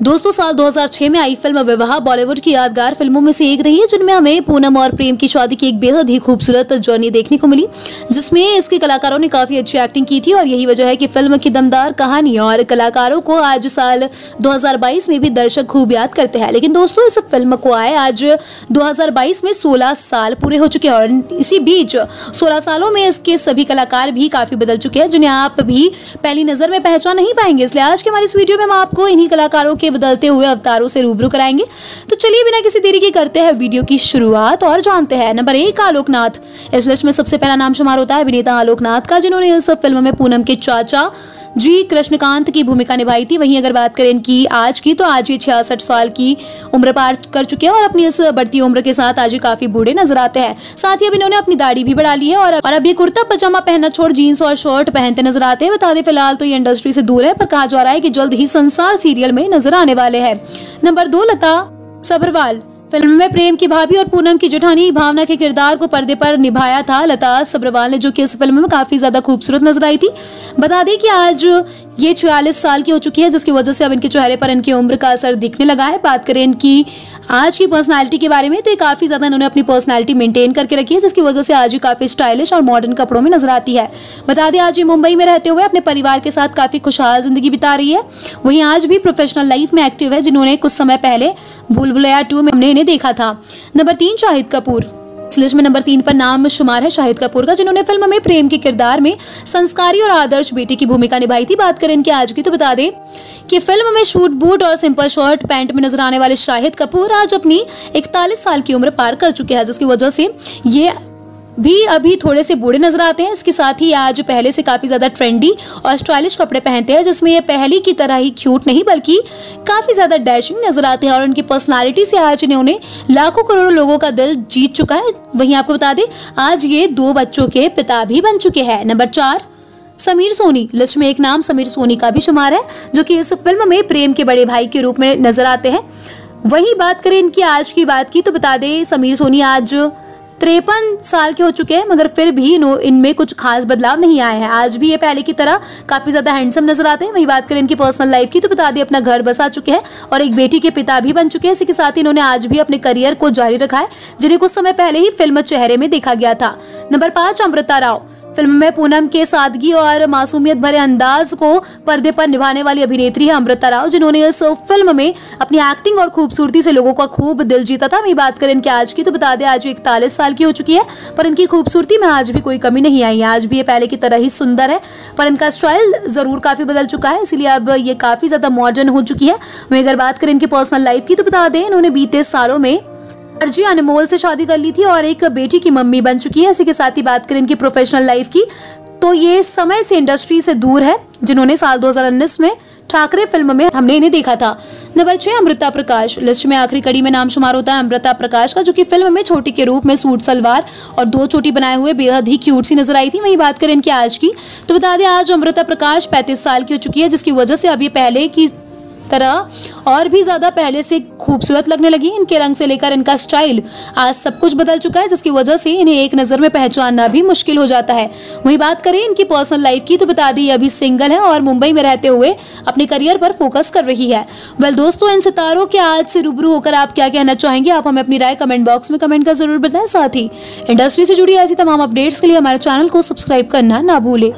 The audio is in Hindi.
दोस्तों, साल 2006 में आई फ़िल्म विवाह बॉलीवुड की यादगार फ़िल्मों में से एक रही है, जिनमें हमें पूनम और प्रेम की शादी की एक बेहद ही खूबसूरत जर्नी देखने को मिली, जिसमें इसके कलाकारों ने काफ़ी अच्छी एक्टिंग की थी और यही वजह है कि फ़िल्म की दमदार कहानी और कलाकारों को आज साल 2022 में भी दर्शक खूब याद करते हैं। लेकिन दोस्तों, इस फ़िल्म को आए आज 2022 में 16 साल पूरे हो चुके हैं और इसी बीच 16 सालों में इसके सभी कलाकार भी काफ़ी बदल चुके हैं, जिन्हें आप भी पहली नज़र में पहचान नहीं पाएँगे। इसलिए आज के हमारे इस वीडियो में हम आपको इन्हीं कलाकारों के बदलते हुए अवतारों से रूबरू कराएँगे। तो चलिए बिना किसी देरी के करते हैं वीडियो की शुरुआत और जानते हैं नंबर एक आलोकनाथ। इस लिस्ट में सबसे पहला नाम शुमार होता है अभिनेता आलोकनाथ का, जिन्होंने इस फ़िल्म में पूनम के चाचा जी, कृष्णकांत की भूमिका निभाई थी। वहीं अगर बात करें इनकी आज की तो आज ये छियासठ साल की उम्र पार कर चुके हैं और अपनी इस बढ़ती उम्र के साथ आज ये काफ़ी बूढ़े नज़र आते हैं। साथ ही अब इन्होंने अपनी दाढ़ी भी बढ़ा ली है और अब ये कुर्ता पजामा पहनना छोड़ जीन्स और शर्ट पहनते नज़र आते हैं। बता दें, फ़िलहाल तो ये इंडस्ट्री से दूर है, पर कहा जा रहा है की जल्द ही संसार सीरियल में नज़र आने वाले हैं। नंबर दो, लता सबरवाल। फ़िल्म में प्रेम की भाभी और पूनम की जुठानी भावना के किरदार को पर्दे पर निभाया था। लता सब्रवाल ने, जो कि इस फ़िल्म में काफ़ी ज़्यादा खूबसूरत नज़र आई थी। बता दें कि आज ये छियालीस साल की हो चुकी है, जिसकी वजह से अब इनके चेहरे पर इनकी उम्र का असर दिखने लगा है। बात करें इनकी आज की पर्सनालिटी के बारे में तो ये काफ़ी ज़्यादा इन्होंने अपनी पर्सनालिटी मेंटेन करके रखी है, जिसकी वजह से आज ये काफ़ी स्टाइलिश और मॉडर्न कपड़ों में नज़र आती है। बता दें, आज ये मुंबई में रहते हुए अपने परिवार के साथ काफ़ी खुशहाल ज़िंदगी बिता रही है। वहीं आज भी प्रोफेशनल लाइफ में एक्टिव है, जिन्होंने कुछ समय पहले भूल भुलैया टू में हमने इन्हें देखा था। नंबर तीन, शाहिद कपूर। लिस्ट में नंबर तीन पर नाम शुमार है शाहिद कपूर का, जिन्होंने फ़िल्म में प्रेम के किरदार में संस्कारी और आदर्श बेटी की भूमिका निभाई थी। बात करें इनकी आज की तो बता दें कि फ़िल्म में शूट, बूट और सिंपल शर्ट पैंट में नज़र आने वाले शाहिद कपूर आज अपनी इकतालीस साल की उम्र पार कर चुके हैं, जिसकी वजह से ये भी अभी थोड़े से बूढ़े नज़र आते हैं। इसके साथ ही आज पहले से काफ़ी ज़्यादा ट्रेंडी और स्टाइलिश कपड़े पहनते हैं, जिसमें ये पहली की तरह ही क्यूट नहीं, बल्कि काफ़ी ज़्यादा डैशिंग नज़र आते हैं। और उनकी पर्सनालिटी से आज इन्हें उन्हें लाखों करोड़ों लोगों का दिल जीत चुका है। वहीं आपको बता दें, आज ये दो बच्चों के पिता भी बन चुके हैं। नंबर चार, समीर सोनी। लिस्ट में एक नाम समीर सोनी का भी शुमार है, जो कि इस फ़िल्म में प्रेम के बड़े भाई के रूप में नज़र आते हैं। वहीं बात करें इनकी आज की बात की तो बता दें, समीर सोनी आज तिरपन साल के हो चुके हैं, मगर फिर भी इनमें कुछ खास बदलाव नहीं आए हैं। आज भी ये पहले की तरह काफ़ी ज़्यादा हैंडसम नज़र आते हैं। वही बात करें इनकी पर्सनल लाइफ की तो बता दी अपना घर बसा चुके हैं और एक बेटी के पिता भी बन चुके हैं। इसी के साथ ही इन्होंने आज भी अपने करियर को जारी रखा है, जिन्हें कुछ समय पहले ही फ़िल्म चेहरे में देखा गया था। नंबर पाँच, अमृता राव। फ़िल्म में पूनम के सादगी और मासूमियत भरे अंदाज को पर्दे पर निभाने वाली अभिनेत्री है अमृता राव, जिन्होंने इस फ़िल्म में अपनी एक्टिंग और खूबसूरती से लोगों का खूब दिल जीता था। वही बात करें इनके आज की तो बता दें आज इकतालीस साल की हो चुकी है, पर इनकी खूबसूरती में आज भी कोई कमी नहीं आई है। आज भी ये पहले की तरह ही सुंदर है, पर इनका स्टाइल ज़रूर काफ़ी बदल चुका है, इसलिए अब ये काफ़ी ज़्यादा मॉडर्न हो चुकी है। वही अगर बात करें इनकी पर्सनल लाइफ की तो बता दें इन्होंने बीते सालों में अर्जी अनमोल से शादी कर ली थी और एक बेटी की मम्मी बन चुकी है। इसी के साथ ही बात करें इनकी प्रोफेशनल लाइफ की तो ये समय से इंडस्ट्री से दूर है, जिन्होंने साल 2019 में ठाकरे फ़िल्म में हमने इन्हें देखा था। नंबर छह अमृता प्रकाश। लिस्ट में आखिरी कड़ी में नाम शुमार होता है अमृता प्रकाश का, जो कि फ़िल्म में छोटी के रूप में सूट, सलवार और दो चोटी बनाए हुए बेहद ही क्यूट सी नज़र आई थी। वही बात करें इनकी आज की तो बता दें आज अमृता प्रकाश पैंतीस साल की हो चुकी है, जिसकी वजह से ये पहले की तरह और भी ज़्यादा पहले से खूबसूरत लगने लगी इनके रंग से लेकर इनका स्टाइल। आज सब कुछ बदल चुका है, जिसकी वजह से इन्हें एक नज़र में पहचानना भी मुश्किल हो जाता है। वही बात करें इनकी पर्सनल लाइफ की तो बता दी अभी सिंगल है और मुंबई में रहते हुए अपने करियर पर फोकस कर रही है। वेल दोस्तों, इन सितारों के आज से रूबरू होकर आप क्या कहना चाहेंगे? आप हमें अपनी राय कमेंट बॉक्स में कमेंट कर ज़रूर बताएँ। साथ ही इंडस्ट्री से जुड़ी ऐसी तमाम अपडेट्स के लिए हमारे चैनल को सब्सक्राइब करना ना भूलें।